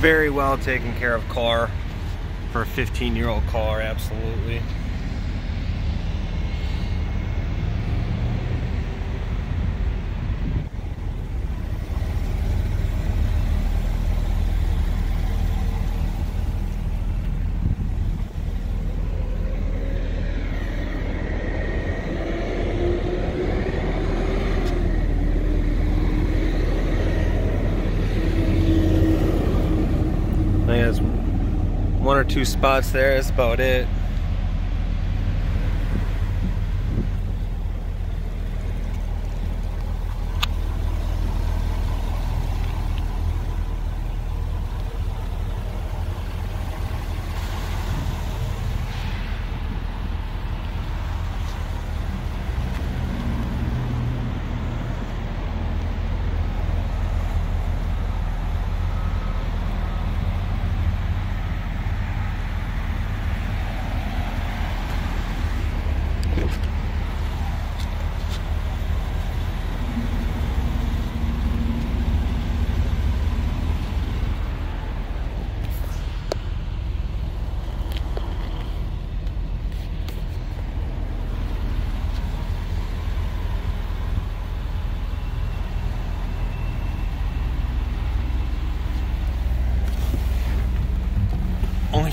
very well taken care of car for a 15 year old car, absolutely. Or two spots there. That's about it.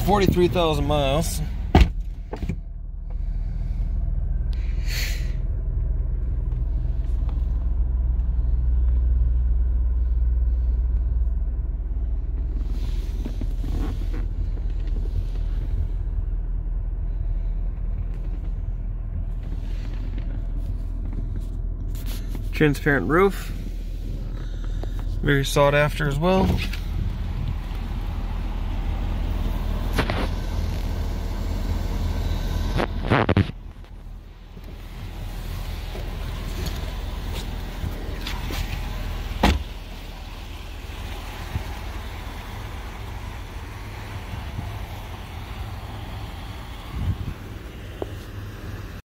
43,000 miles. Transparent roof. Very sought after as well.